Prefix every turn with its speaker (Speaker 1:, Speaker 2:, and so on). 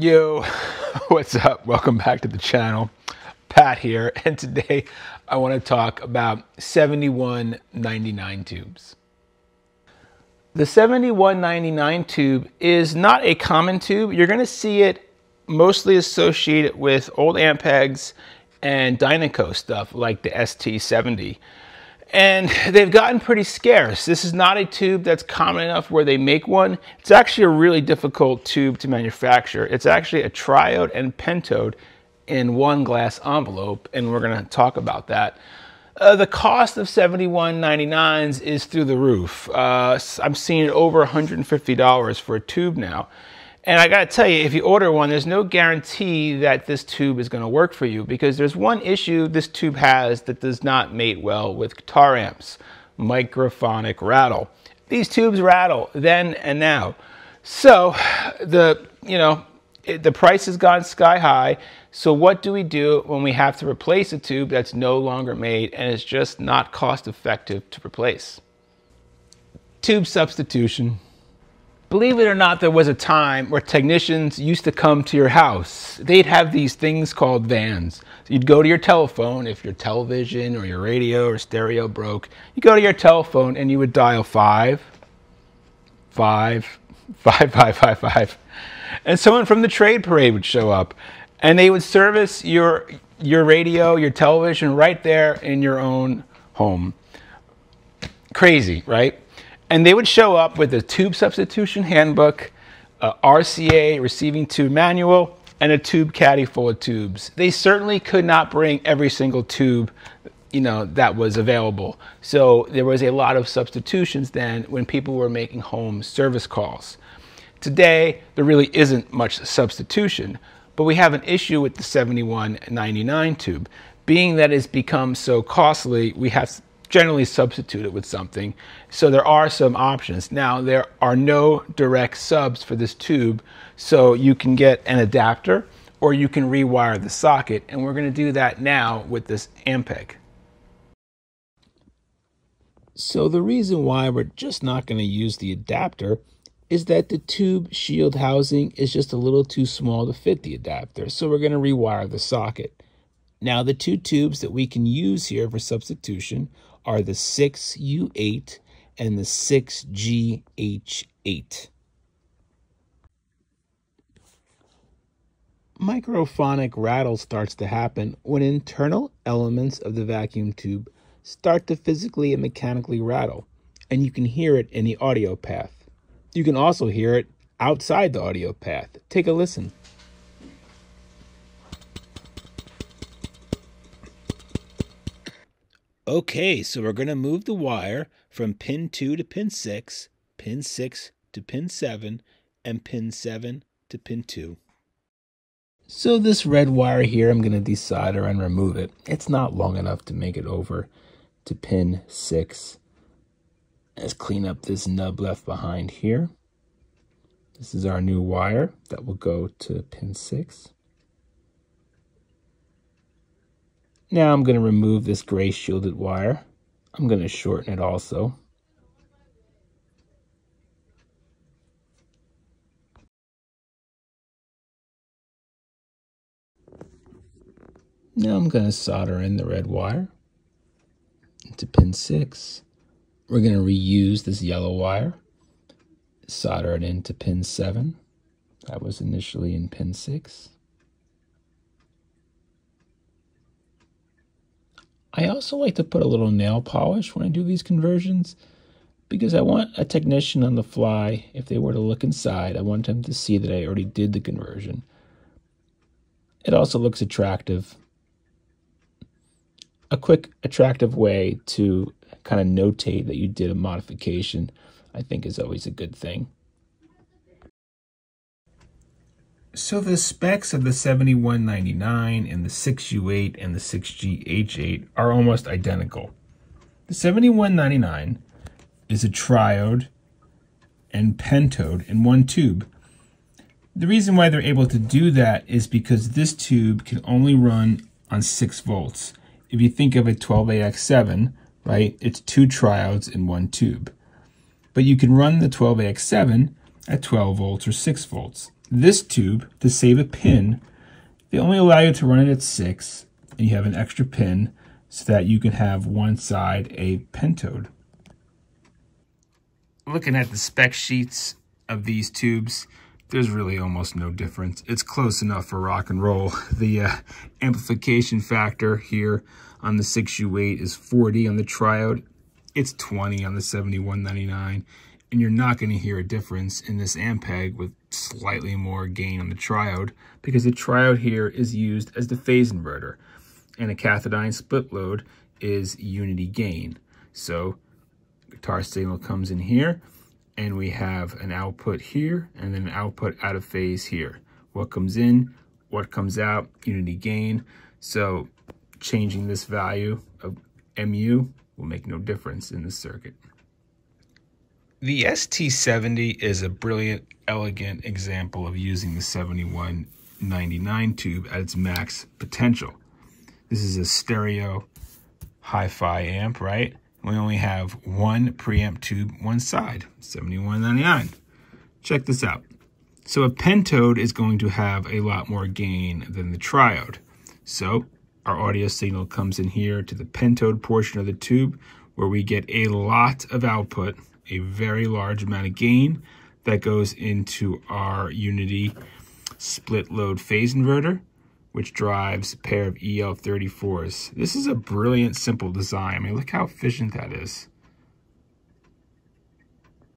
Speaker 1: Yo, what's up? Welcome back to the channel. Pat here, and today I want to talk about 7199 tubes. The 7199 tube is not a common tube. You're going to see it mostly associated with old Ampegs and Dynaco stuff like the ST70 and they've gotten pretty scarce. This is not a tube that's common enough where they make one. It's actually a really difficult tube to manufacture. It's actually a triode and pentode in one glass envelope, and we're gonna talk about that. Uh, the cost of 7199s is through the roof. Uh, I'm seeing over $150 for a tube now. And I gotta tell you, if you order one, there's no guarantee that this tube is gonna work for you because there's one issue this tube has that does not mate well with guitar amps, microphonic rattle. These tubes rattle then and now. So the, you know, it, the price has gone sky high. So what do we do when we have to replace a tube that's no longer made and is just not cost effective to replace? Tube substitution. Believe it or not, there was a time where technicians used to come to your house. They'd have these things called vans. You'd go to your telephone if your television or your radio or stereo broke. You go to your telephone and you would dial five, five, five, five, five, five, and someone from the trade parade would show up, and they would service your your radio, your television right there in your own home. Crazy, right? And they would show up with a tube substitution handbook, a RCA receiving tube manual, and a tube caddy full of tubes. They certainly could not bring every single tube you know that was available. So there was a lot of substitutions then when people were making home service calls. Today there really isn't much substitution, but we have an issue with the 7199 tube. Being that it's become so costly, we have generally substitute it with something. So there are some options. Now there are no direct subs for this tube, so you can get an adapter or you can rewire the socket, and we're gonna do that now with this Ampeg. So the reason why we're just not gonna use the adapter is that the tube shield housing is just a little too small to fit the adapter, so we're gonna rewire the socket. Now the two tubes that we can use here for substitution are the 6U8 and the 6GH8. Microphonic rattle starts to happen when internal elements of the vacuum tube start to physically and mechanically rattle, and you can hear it in the audio path. You can also hear it outside the audio path. Take a listen. Okay, so we're going to move the wire from pin 2 to pin 6, pin 6 to pin 7, and pin 7 to pin 2. So this red wire here, I'm going to desolder and remove it. It's not long enough to make it over to pin 6. Let's clean up this nub left behind here. This is our new wire that will go to pin 6. Now I'm going to remove this gray shielded wire. I'm going to shorten it also. Now I'm going to solder in the red wire into pin 6. We're going to reuse this yellow wire, solder it into pin 7. That was initially in pin 6. I also like to put a little nail polish when I do these conversions because I want a technician on the fly, if they were to look inside, I want them to see that I already did the conversion. It also looks attractive. A quick, attractive way to kind of notate that you did a modification, I think is always a good thing. So the specs of the 7199 and the 6U8 and the 6GH8 are almost identical. The 7199 is a triode and pentode in one tube. The reason why they're able to do that is because this tube can only run on 6 volts. If you think of a 12AX7, right, it's two triodes in one tube. But you can run the 12AX7 at 12 volts or 6 volts. This tube, to save a pin, they only allow you to run it at 6, and you have an extra pin so that you can have one side a pentode. Looking at the spec sheets of these tubes, there's really almost no difference. It's close enough for rock and roll. The uh, amplification factor here on the 6U8 is 40 on the triode. It's 20 on the 7199. And you're not going to hear a difference in this Ampeg with slightly more gain on the triode because the triode here is used as the phase inverter and a cathodyne split load is unity gain. So guitar signal comes in here and we have an output here and then an output out of phase here. What comes in, what comes out, unity gain. So changing this value of MU will make no difference in this circuit. The ST70 is a brilliant, elegant example of using the 7199 tube at its max potential. This is a stereo hi-fi amp, right? We only have one preamp tube, one side, 7199. Check this out. So a pentode is going to have a lot more gain than the triode. So our audio signal comes in here to the pentode portion of the tube where we get a lot of output, a very large amount of gain that goes into our Unity split load phase inverter which drives a pair of EL34s. This is a brilliant, simple design. I mean, look how efficient that is.